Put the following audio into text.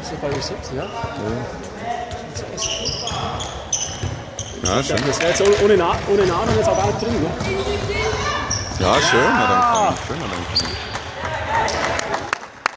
Das ist bei Rezept, ja. Ja, Ja, schön. Das wäre jetzt ohne, ohne, Na ohne Nahrung jetzt auch gar nicht drin, ne? Ja, schön. Na, dann kann ich. Schön, na, dann kann ich.